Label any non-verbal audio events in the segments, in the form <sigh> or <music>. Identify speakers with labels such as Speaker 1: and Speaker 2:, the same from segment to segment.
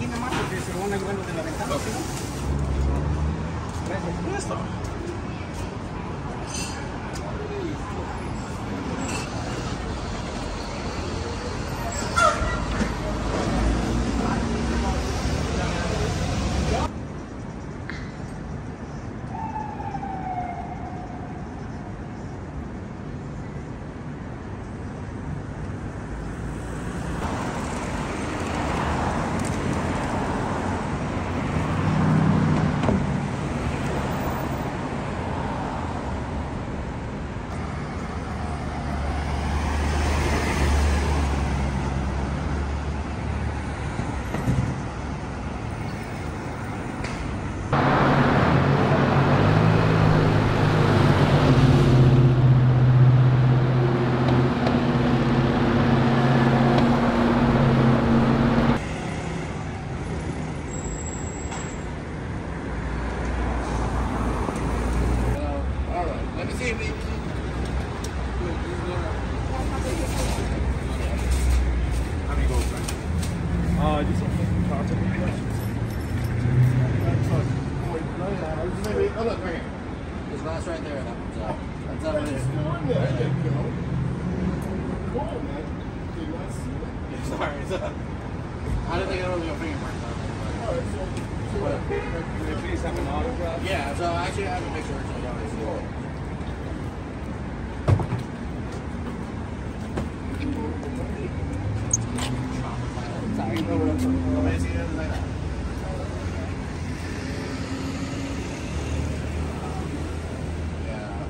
Speaker 1: aquí nomás porque se van a llevar los de la ventana, ¿sí? Por
Speaker 2: Uh, just some contact questions.
Speaker 3: Oh, look, right here. This glass right there. That one's. That's up there. <laughs> Sorry. It's up. I didn't think it was your fingerprint.
Speaker 2: Can they please have an autograph?
Speaker 3: Yeah, so actually I have a picture so y'all can see it. Sorry, no, we're up. Let me see it like that. Yeah. I'll be back in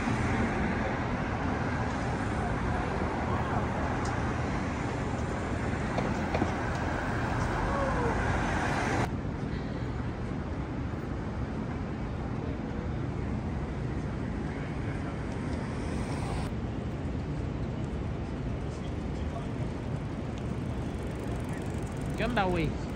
Speaker 1: Get him that.